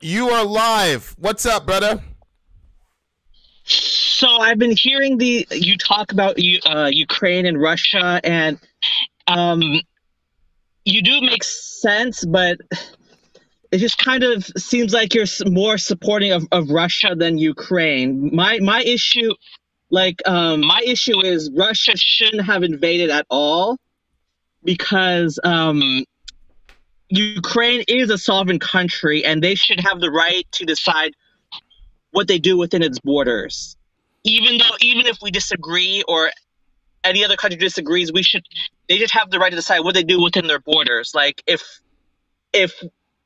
you are live. What's up, brother? So I've been hearing the you talk about uh, Ukraine and Russia, and um, you do make sense, but it just kind of seems like you're more supporting of, of Russia than Ukraine. My my issue, like um, my issue is Russia shouldn't have invaded at all because um, Ukraine is a sovereign country and they should have the right to decide what they do within its borders. Even though, even if we disagree or any other country disagrees, we should they just have the right to decide what they do within their borders. Like if if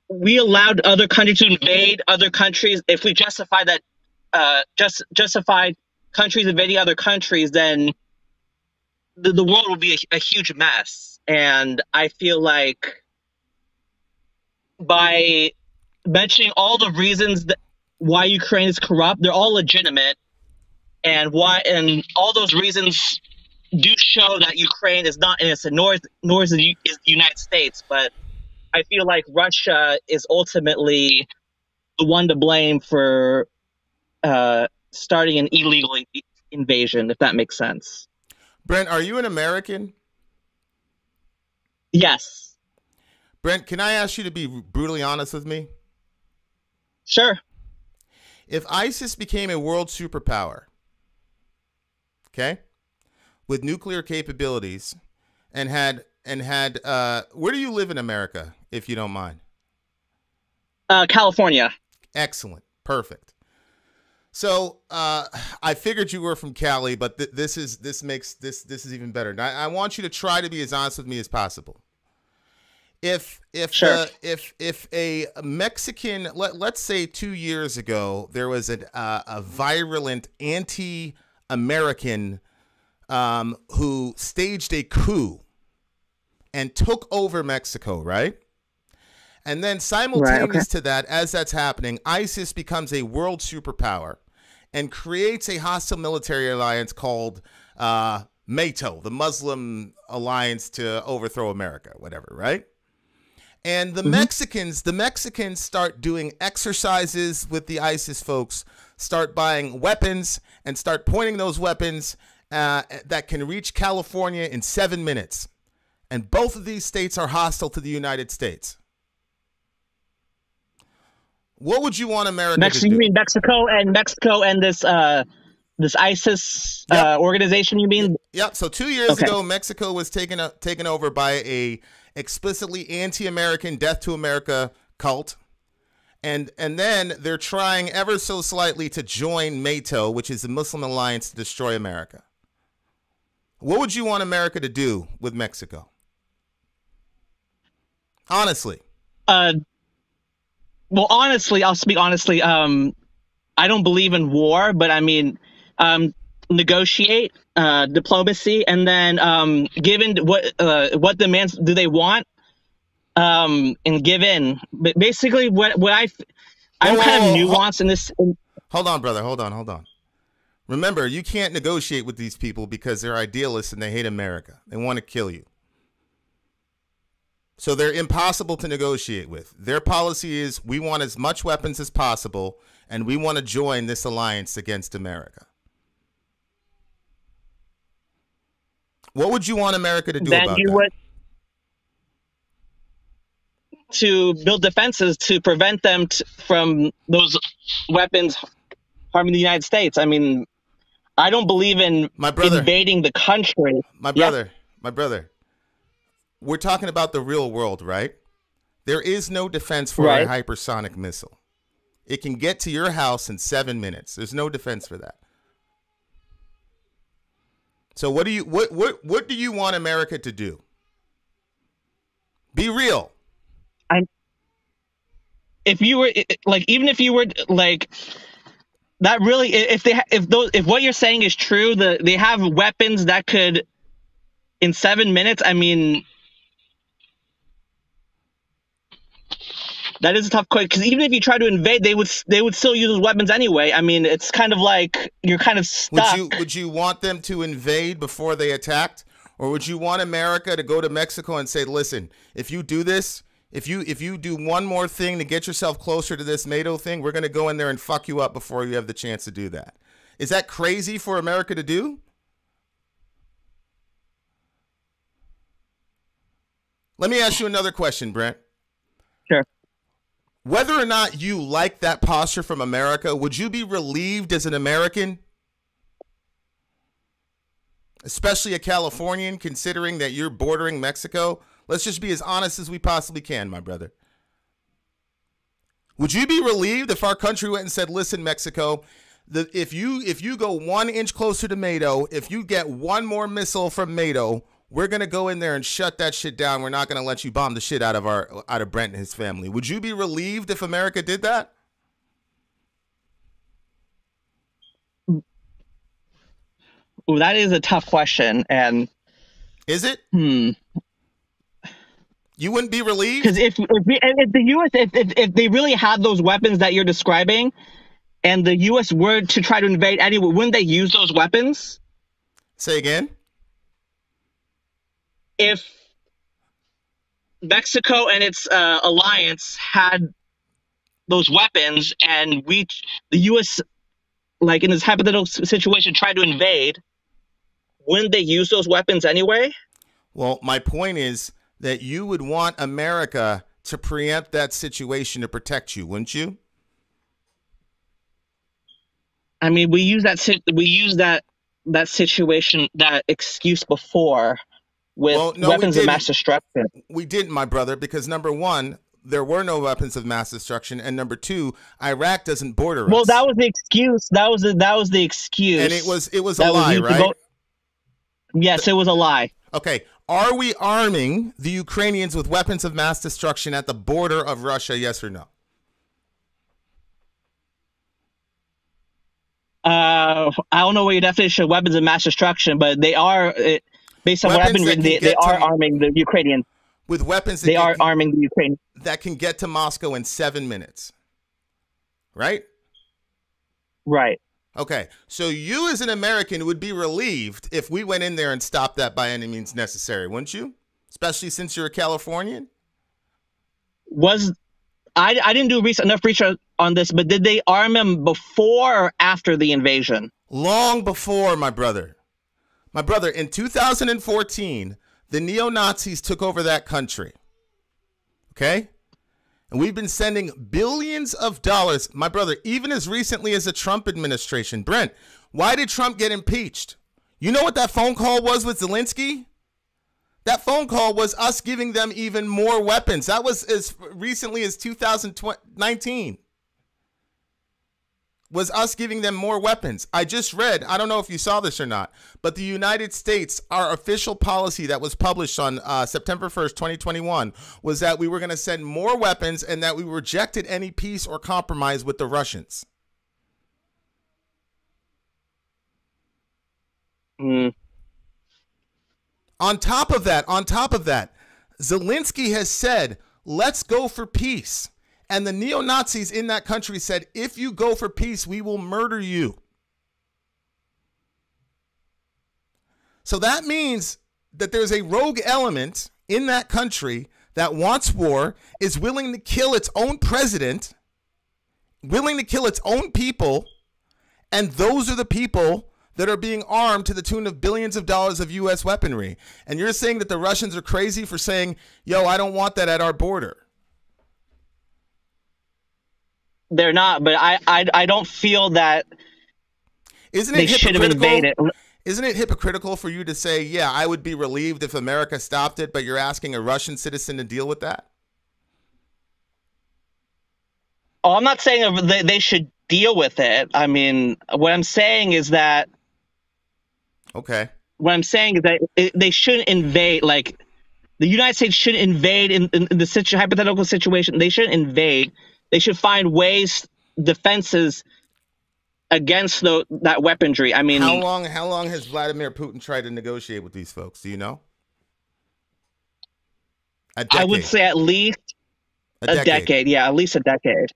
we allowed other countries to invade other countries, if we justify that uh, just justified countries invading other countries, then the, the world will be a, a huge mess. And I feel like by mentioning all the reasons that why Ukraine is corrupt. They're all legitimate, and why and all those reasons do show that Ukraine is not innocent, nor is, nor is the, is the United States. But I feel like Russia is ultimately the one to blame for uh, starting an illegal invasion, if that makes sense. Brent, are you an American? Yes. Brent, can I ask you to be brutally honest with me? Sure. If ISIS became a world superpower, okay, with nuclear capabilities, and had and had, uh, where do you live in America, if you don't mind? Uh, California. Excellent. Perfect. So uh, I figured you were from Cali, but th- this is this makes this this is even better. Now, I want you to try to be as honest with me as possible if if sure. uh, if if a Mexican let let's say two years ago there was a uh, a virulent anti-American um, who staged a coup and took over Mexico, right? And then simultaneous right, okay. to that, as that's happening, ISIS becomes a world superpower and creates a hostile military alliance called uh, MATO, the Muslim Alliance to Overthrow America, whatever, right? And the mm-hmm. Mexicans, the Mexicans start doing exercises with the ISIS folks, start buying weapons, and start pointing those weapons uh, that can reach California in seven minutes. And both of these states are hostile to the United States. What would you want America Mexico, to do? You mean Mexico and Mexico and this uh, this ISIS yep. uh, organization? You mean? Yep. So two years okay. ago, Mexico was taken uh, taken over by a explicitly anti-American Death to America cult. And and then they're trying ever so slightly to join MATO, which is the Muslim Alliance to destroy America. What would you want America to do with Mexico? Honestly. Uh well honestly, I'll speak honestly. Um I don't believe in war, but I mean um negotiate uh, diplomacy, and then um, given what uh, what demands do they want, um, and give in. But basically, what what I I'm whoa, kind whoa, of nuanced in this. Hold on, brother. Hold on. Hold on. Remember, you can't negotiate with these people because they're idealists and they hate America. They want to kill you. So they're impossible to negotiate with. Their policy is we want as much weapons as possible and we want to join this alliance against America. What would you want America to do then about you that? Would, to build defenses to prevent them t- from those weapons harming the United States. I mean, I don't believe in my brother, invading the country. My brother, my brother. We're talking about the real world, right? There is no defense for right. a hypersonic missile. It can get to your house in seven minutes. There's no defense for that. So what do you what what what do you want America to do? Be real. I if you were like even if you were like that really if they if those if what you're saying is true the they have weapons that could in 7 minutes I mean That is a tough question because even if you try to invade, they would they would still use those weapons anyway. I mean, it's kind of like you're kind of stuck. Would you would you want them to invade before they attacked, or would you want America to go to Mexico and say, "Listen, if you do this, If you if you do one more thing to get yourself closer to this NATO thing, we're going to go in there and fuck you up before you have the chance to do that. Is that crazy for America to do? Let me ask you another question, Brent. Whether or not you like that posture from America, would you be relieved as an American? Especially a Californian, considering that you're bordering Mexico? Let's just be as honest as we possibly can, my brother. Would you be relieved if our country went and said, "Listen, Mexico, the, if you if you go one inch closer to MATO, if you get one more missile from MATO, we're gonna go in there and shut that shit down. We're not gonna let you bomb the shit out of our out of Brent and his family." Would you be relieved if America did that? Ooh, that is a tough question, and is it? Hmm. You wouldn't be relieved because if, if, if the U.S. If, if if they really had those weapons that you're describing, and the U.S. were to try to invade anyway, wouldn't they use those weapons? Say again. If Mexico and its uh, alliance had those weapons, and we, the U.S., like in this hypothetical situation, tried to invade, wouldn't they use those weapons anyway? Well, my point is that you would want America to preempt that situation to protect you, wouldn't you? I mean, we use that we use that that situation that excuse before with well, no, weapons of mass destruction. We didn't, my brother, because number one, there were no weapons of mass destruction, and number two, Iraq doesn't border well, us. Well, that was the excuse. That was the, that was the excuse, and it was it was a lie, was right? Yes, it was a lie. Okay, are we arming the Ukrainians with weapons of mass destruction at the border of Russia? Yes or no? Uh, I don't know what your definition of weapons of mass destruction, but they are, uh, based on weapons what I've been reading, they, they are arming the Ukrainians. With weapons they are arming the Ukraine. That can get to Moscow in seven minutes. Right? Right. Okay, so you as an American would be relieved if we went in there and stopped that by any means necessary, wouldn't you? Especially since you're a Californian. Was I? I didn't do enough research on this, but did they arm him before or after the invasion? Long before, my brother. My brother, in 2014, the neo Nazis took over that country. Okay, and we've been sending billions of dollars, my brother, even as recently as the Trump administration. Brent, why did Trump get impeached? You know what that phone call was with Zelensky? That phone call was us giving them even more weapons. That was as recently as 2019 was us giving them more weapons. I just read, I don't know if you saw this or not, but the United States, our official policy that was published on uh, September 1st, 2021, was that we were going to send more weapons and that we rejected any peace or compromise with the Russians. Mm. On top of that, on top of that, Zelensky has said, let's go for peace. And the neo Nazis in that country said, if you go for peace, we will murder you. So that means that there's a rogue element in that country that wants war, is willing to kill its own president, willing to kill its own people, and those are the people that are being armed to the tune of billions of dollars of U.S. weaponry. And you're saying that the Russians are crazy for saying, yo, I don't want that at our border. They're not. But I, I, I don't feel that. Isn't it hypocritical? Isn't it hypocritical for you to say, "Yeah, I would be relieved if America stopped it," but you're asking a Russian citizen to deal with that? Oh, I'm not saying they, they should deal with it. I mean, what I'm saying is that. Okay. What I'm saying is that it, they shouldn't invade. Like, the United States shouldn't invade in, in, in the situ- hypothetical situation. They shouldn't invade they should find ways, defenses against the, that weaponry. I mean, how long? How long has Vladimir Putin tried to negotiate with these folks? Do you know? I would say at least a decade. a decade. Yeah, at least a decade.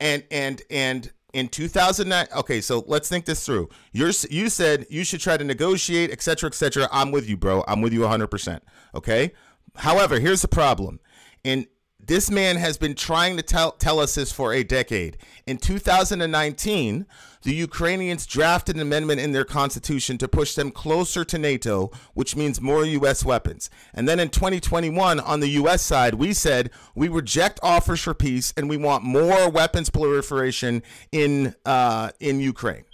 And and and in 2009 okay so let's think this through you're you said you should try to negotiate etc etc i'm with you bro i'm with you 100% okay however here's the problem in this man has been trying to tell, tell us this for a decade. In 2019, the Ukrainians drafted an amendment in their constitution to push them closer to NATO, which means more U.S. weapons. And then in 2021, on the U.S. side, we said we reject offers for peace and we want more weapons proliferation in uh, in Ukraine.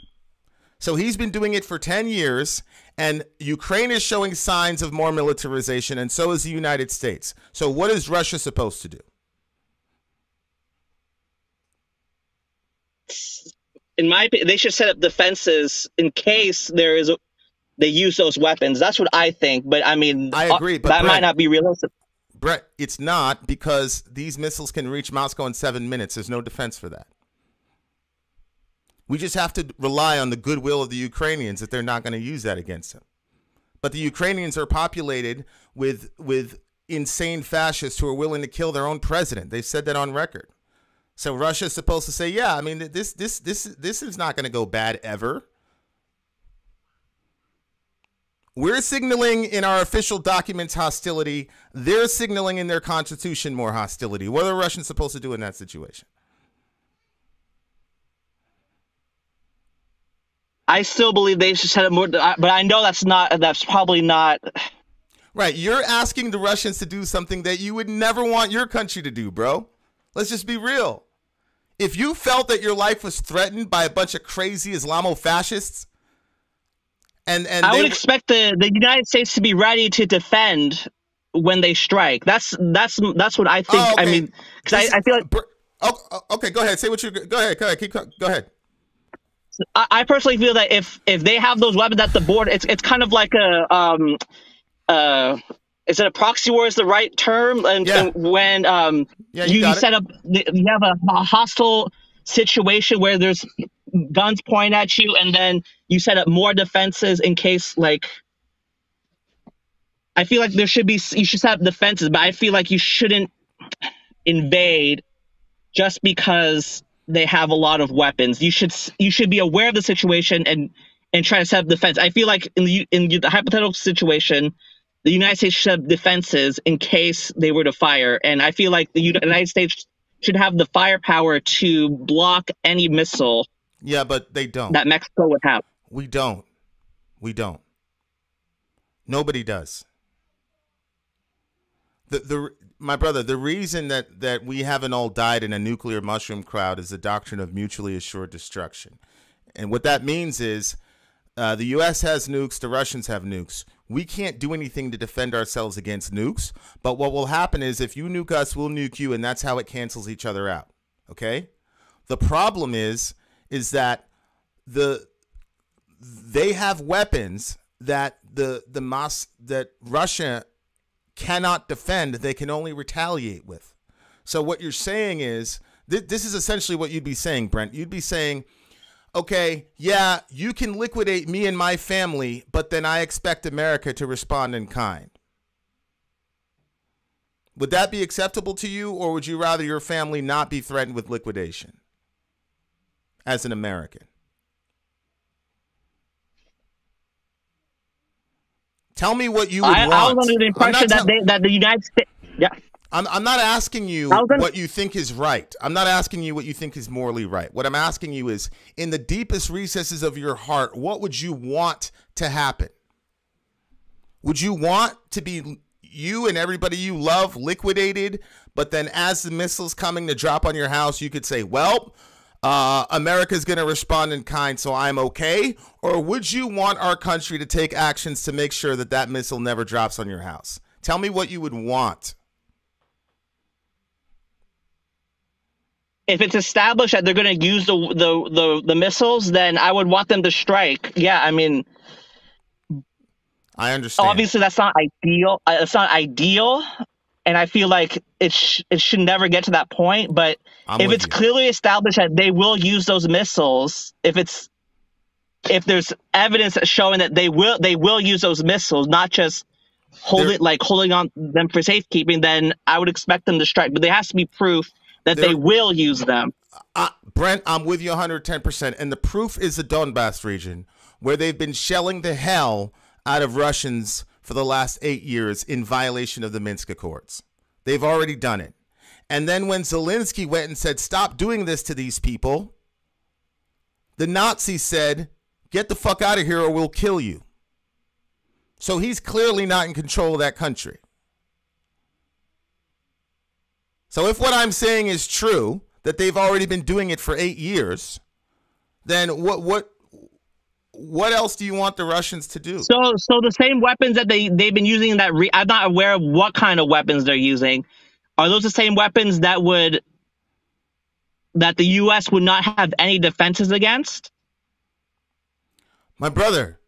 So he's been doing it for 10 years, and Ukraine is showing signs of more militarization, and so is the United States. So, what is Russia supposed to do? in my opinion, they should set up defenses in case there is a, they use those weapons. That's what I think. But I mean, I uh, agree, but that Brent, might not be realistic. Brent, it's not because these missiles can reach Moscow in seven minutes. There's no defense for that. We just have to rely on the goodwill of the Ukrainians that they're not going to use that against them. But the Ukrainians are populated with with insane fascists who are willing to kill their own president. They've said that on record. So Russia's supposed to say, yeah, I mean this this this this is not going to go bad ever. We're signaling in our official documents hostility. They're signaling in their constitution more hostility. What are the Russians supposed to do in that situation? I still believe they should set up more, but I know that's not. That's probably not. Right, you're asking the Russians to do something that you would never want your country to do, bro. Let's just be real. If you felt that your life was threatened by a bunch of crazy Islamo fascists, and and I would expect the, the United States to be ready to defend when they strike. That's that's that's what I think. Oh, okay. I mean, because I, I, feel like. Oh, oh, okay, go ahead. Say what you go ahead. Go ahead. Keep go ahead. I, I personally feel that if if they have those weapons at the border, it's it's kind of like a um uh is it a proxy war is the right term and, yeah. and when um yeah, you, you set up you have a, a, hostile situation where there's guns pointed at you and then you set up more defenses in case like i feel like there should be you should set up defenses but i feel like you shouldn't invade just because they have a lot of weapons you should you should be aware of the situation and and try to set up defense i feel like in the in the hypothetical situation the United States should have defenses in case they were to fire. And I feel like the United States should have the firepower to block any missile. Yeah, but they don't. That Mexico would have. We don't. We don't. Nobody does. The the my brother, the reason that that we haven't all died in a nuclear mushroom cloud is the doctrine of mutually assured destruction. And what that means is uh, the U.S. has nukes, the Russians have nukes. We can't do anything to defend ourselves against nukes. But what will happen is if you nuke us, we'll nuke you, and that's how it cancels each other out. Okay. The problem is, is that the they have weapons that the the mass that Russia cannot defend. They can only retaliate with. So what you're saying is th- this is essentially what you'd be saying, Brent. You'd be saying okay, yeah, you can liquidate me and my family, but then I expect America to respond in kind. Would that be acceptable to you, or would you rather your family not be threatened with liquidation as an American? Tell me what you would I, want. I was under the impression that, they, that the United States. Yeah. I'm, I'm not asking you gonna... what you think is right. I'm not asking you what you think is morally right. What I'm asking you is, in the deepest recesses of your heart, what would you want to happen? Would you want to be you and everybody you love liquidated, but then as the missiles coming to drop on your house, you could say, well, uh, America's going to respond in kind, so I'm okay? Or would you want our country to take actions to make sure that that missile never drops on your house? Tell me what you would want. if it's established that they're going to use the, the, the the missiles, then I would want them to strike. Yeah, I mean, I understand. Obviously, that's not ideal. Uh, it's not ideal, and I feel like it sh- it should never get to that point. But I'm if it's you. clearly established that they will use those missiles, if it's if there's evidence showing that they will they will use those missiles, not just hold They're, it like holding on them for safekeeping, then I would expect them to strike. But there has to be proof that they will use them. Uh, Brent, I'm with you 110%. And the proof is the Donbass region, where they've been shelling the hell out of Russians for the last eight years in violation of the Minsk Accords. They've already done it. And then when Zelensky went and said, stop doing this to these people, the Nazis said, get the fuck out of here or we'll kill you. So he's clearly not in control of that country. So if what I'm saying is true, that they've already been doing it for eight years, then what what what else do you want the Russians to do? So so the same weapons that they they've been using that re- I'm not aware of what kind of weapons they're using. Are those the same weapons that would that the US would not have any defenses against? My brother,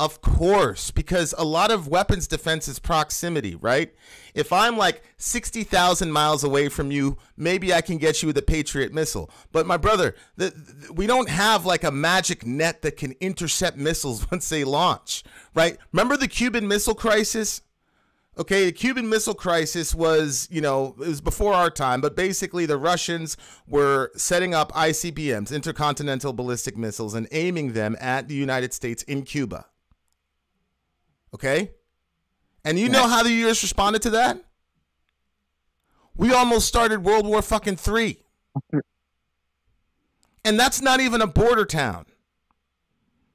of course, because a lot of weapons defense is proximity, right? If I'm like 60,000 miles away from you, maybe I can get you with a Patriot missile. But my brother, the, the, we don't have like a magic net that can intercept missiles once they launch, right? Remember the Cuban Missile Crisis? Okay, the Cuban Missile Crisis was, you know, it was before our time, but basically the Russians were setting up ICBMs, intercontinental ballistic missiles, and aiming them at the United States in Cuba. Okay? And you know how the US responded to that? We almost started World War fucking 3. And that's not even a border town.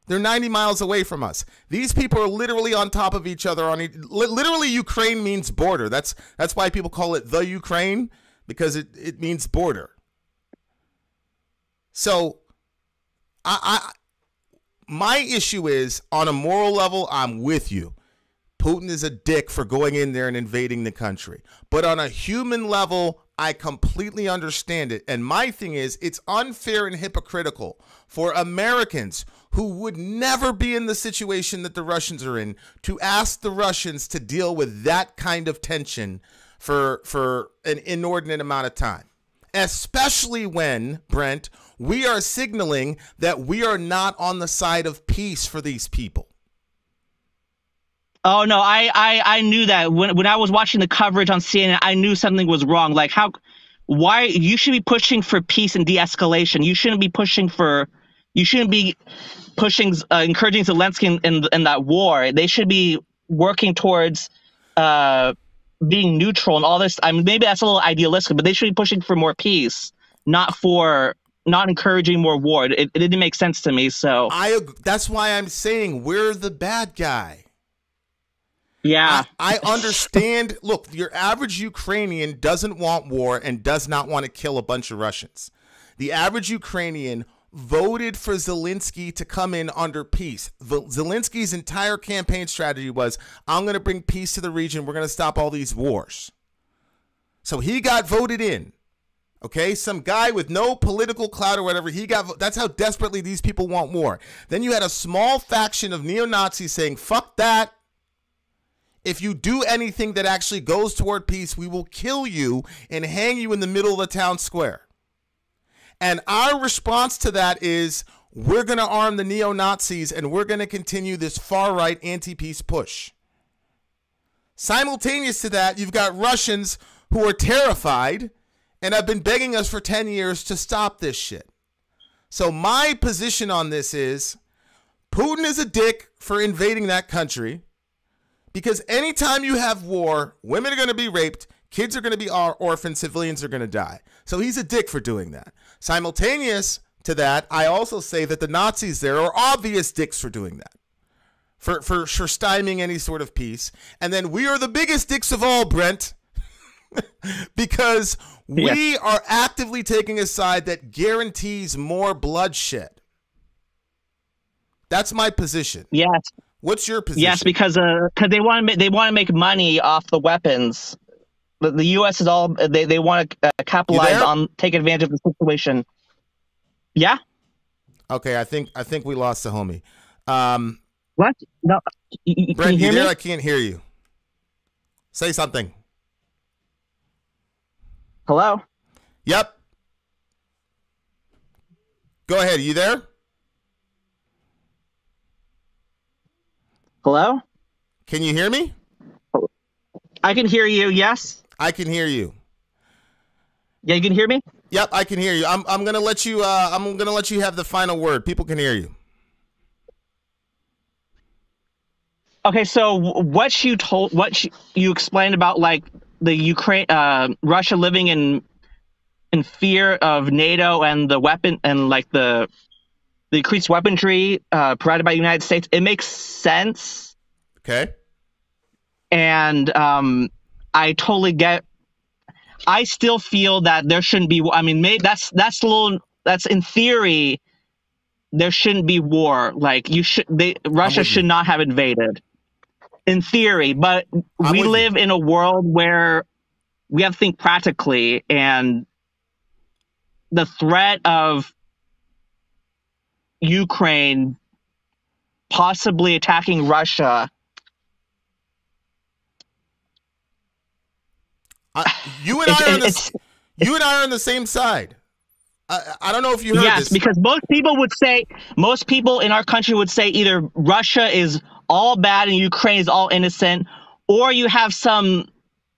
They're 90 miles away from us. These people are literally on top of each other on literally Ukraine means border. That's that's why people call it the Ukraine because it, it means border. So I, I my issue is on a moral level, I'm with you. Putin is a dick for going in there and invading the country. But on a human level, I completely understand it. And my thing is, it's unfair and hypocritical for Americans who would never be in the situation that the Russians are in to ask the Russians to deal with that kind of tension for for an inordinate amount of time. Especially when, Brent, we are signaling that we are not on the side of peace for these people. Oh no, I, I I knew that when when I was watching the coverage on CNN, I knew something was wrong. Like how, why you should be pushing for peace and de-escalation. You shouldn't be pushing for, you shouldn't be pushing, uh, encouraging Zelensky in, in, in that war. They should be working towards, uh, being neutral and all this. I mean, maybe that's a little idealistic, but they should be pushing for more peace, not for not encouraging more war. It, it didn't make sense to me. So I that's why I'm saying we're the bad guy. Yeah. I, I understand. Look, your average Ukrainian doesn't want war and does not want to kill a bunch of Russians. The average Ukrainian voted for Zelensky to come in under peace. Zelensky's entire campaign strategy was I'm going to bring peace to the region. We're going to stop all these wars. So he got voted in. Okay, some guy with no political clout or whatever, he got that's how desperately these people want war. Then you had a small faction of neo-Nazis saying, "Fuck that if you do anything that actually goes toward peace, we will kill you and hang you in the middle of the town square. And our response to that is we're going to arm the neo Nazis and we're going to continue this far right anti peace push. Simultaneous to that, you've got Russians who are terrified and have been begging us for 10 years to stop this shit. So, my position on this is Putin is a dick for invading that country. Because anytime you have war, women are going to be raped, kids are going to be orphaned, civilians are going to die. So he's a dick for doing that. Simultaneous to that, I also say that the Nazis there are obvious dicks for doing that. For, for, for stymieing any sort of peace. And then we are the biggest dicks of all, Brent. because we yeah. are actively taking a side that guarantees more bloodshed. That's my position. Yes. What's your position? Yes, because uh, cause they want to they want to make money off the weapons. The, the U.S. is all they they want to uh, capitalize on, take advantage of the situation. Yeah. Okay, I think I think we lost the homie. Um, what? No, you, Brent, you, you there? I can't hear you. Say something. Hello. Yep. Go ahead. Are you there? Hello? Can you hear me? I can hear you, yes. I can hear you. Yeah, you can hear me? Yep, I can hear you. I'm I'm gonna let you uh I'm gonna let you have the final word. People can hear you. Okay, so what you told what you explained about like the Ukraine uh Russia living in in fear of NATO and the weapon and like the the increased weaponry uh, provided by the United States. It makes sense. Okay. And um, I totally get. I still feel that there shouldn't be. I mean, maybe that's that's a little. That's in theory. There shouldn't be war. Like you should. They Russia should not have invaded. In theory, but I'm we live you. in a world where we have to think practically, and the threat of Ukraine possibly attacking Russia. I, you and I are on the, you and I are on the same side. I, I don't know if you heard yes, this. because most people would say most people in our country would say either Russia is all bad and Ukraine is all innocent, or you have some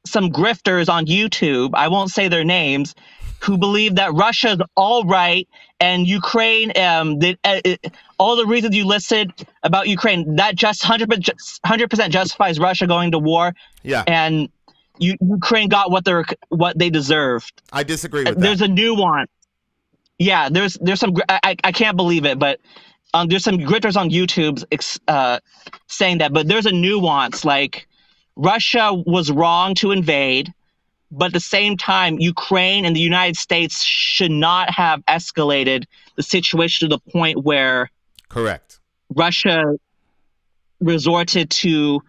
some grifters on YouTube. I won't say their names who believe that Russia's all right and Ukraine, um, the, uh, uh, all the reasons you listed about Ukraine, that just 100 percent justifies Russia going to war. Yeah, and you, Ukraine got what they're what they deserved. I disagree with There's that. a nuance. Yeah, there's there's some I I can't believe it, but um, there's some gritters on YouTube uh, saying that, but there's a nuance. Like Russia was wrong to invade but at the same time, Ukraine and the United States should not have escalated the situation to the point where correct Russia resorted to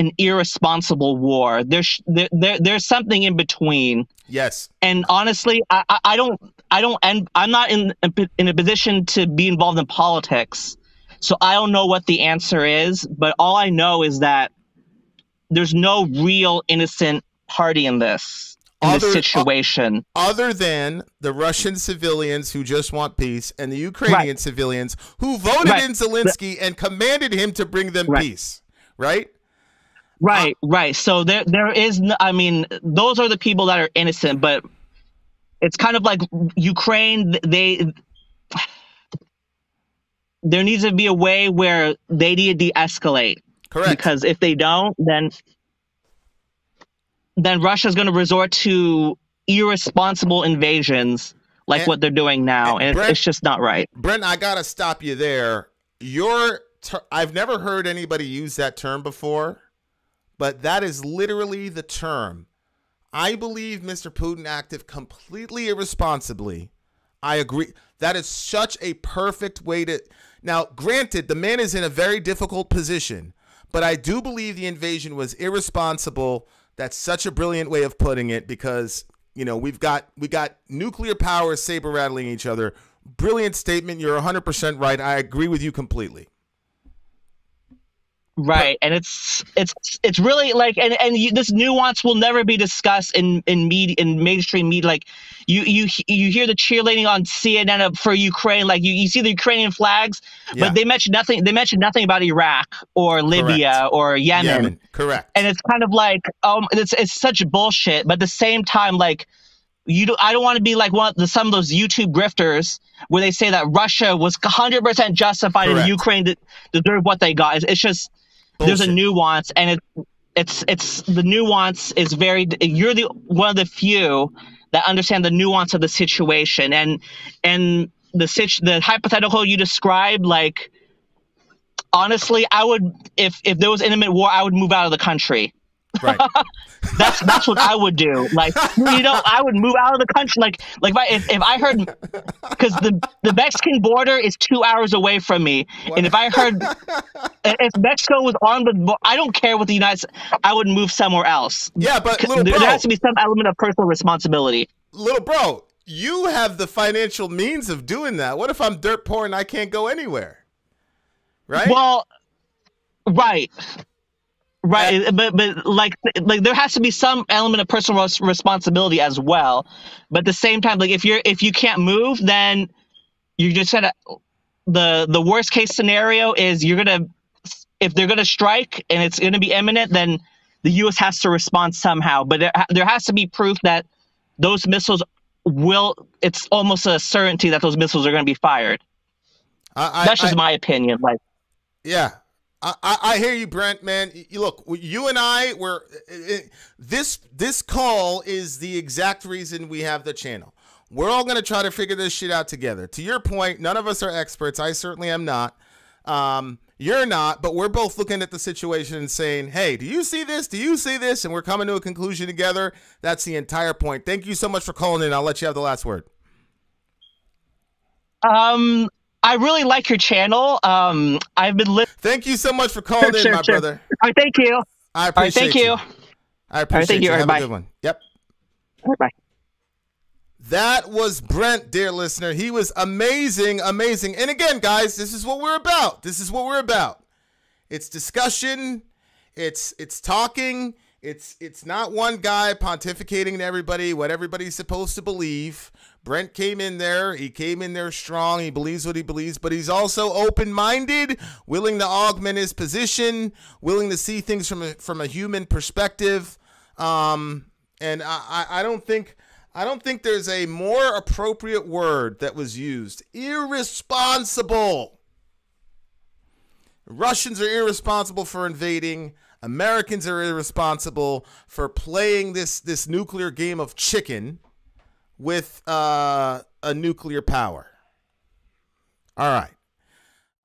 an irresponsible war. There's there, there there's something in between. Yes. And honestly, I, I don't I don't and I'm not in in a position to be involved in politics. So I don't know what the answer is, but all I know is that there's no real innocent party in this in other, this situation. Other than the Russian civilians who just want peace and the Ukrainian right. civilians who voted right. in Zelensky and commanded him to bring them right. peace, right? Right, right. So there, there is. No, I mean, those are the people that are innocent, but it's kind of like Ukraine. They there needs to be a way where they need to de-escalate. Correct. Because if they don't, then then Russia's going to resort to irresponsible invasions like and, what they're doing now, and, and Brent, it's just not right. Brent, I gotta stop you there. Your ter- I've never heard anybody use that term before, but that is literally the term. I believe Mr. Putin acted completely irresponsibly. I agree. That is such a perfect way to. Now, granted, the man is in a very difficult position, but I do believe the invasion was irresponsible that's such a brilliant way of putting it because you know we've got we got nuclear powers saber rattling each other. Brilliant statement. You're 100% right. I agree with you completely. Right, and it's it's it's really like and and you, this nuance will never be discussed in in media in mainstream media. Like you you you hear the cheerleading on CNN for Ukraine, like you, you see the Ukrainian flags, yeah. but they mention nothing. They mention nothing about Iraq or Libya Correct. or Yemen. Yemen. Correct. And it's kind of like um, it's it's such bullshit. But at the same time, like you do, I don't want to be like one of the, some of those YouTube grifters where they say that Russia was 100% justified Correct. and Ukraine deserved what they got. It's, it's just Bullshit. there's a nuance, and it, it's it's the nuance is very. You're the one of the few that understand the nuance of the situation, and and the situ, the hypothetical you described, like honestly, I would if if there was imminent war, I would move out of the country. Right. that's that's what I would do. Like you know, I would move out of the country. Like like if I if, if I heard because the the Mexican border is two hours away from me, what? and if I heard if Mexico was on the, I don't care what the United. States, I would move somewhere else. Yeah, but there, bro, there has to be some element of personal responsibility. Little bro, you have the financial means of doing that. What if I'm dirt poor and I can't go anywhere? Right. Well, right. Right, uh, but but like like there has to be some element of personal responsibility as well. But at the same time, like if you're if you can't move, then you're just gonna the the worst case scenario is you're gonna if they're gonna strike and it's gonna be imminent, then the U.S. has to respond somehow. But there, there has to be proof that those missiles will. It's almost a certainty that those missiles are going to be fired. I, I, That's just I, my opinion. Like, yeah, I, I, hear you, Brent. Man, look, you and I were this this call is the exact reason we have the channel. We're all gonna try to figure this shit out together. To your point, none of us are experts. I certainly am not. Um, you're not, but we're both looking at the situation and saying, "Hey, do you see this? Do you see this?" And we're coming to a conclusion together. That's the entire point. Thank you so much for calling in. I'll let you have the last word. Um, I really like your channel. Um, I've been listening. Thank you so much for calling sure, in, my sure. brother. All right, thank you. I appreciate right, thank you. you. I appreciate right, thank you. you. Have right, a good one. Yep. bye. That was Brent, dear listener. He was amazing, amazing. And again, guys, this is what we're about. This is what we're about. It's discussion. It's it's talking. It's it's not one guy pontificating to everybody what everybody's supposed to believe. Brent came in there. He came in there strong. He believes what he believes, but he's also open-minded, willing to augment his position, willing to see things from a, from a human perspective. Um, and I, I don't think I don't think there's a more appropriate word that was used. Irresponsible. Russians are irresponsible for invading. Americans are irresponsible for playing this this nuclear game of chicken with uh, a nuclear power. All right.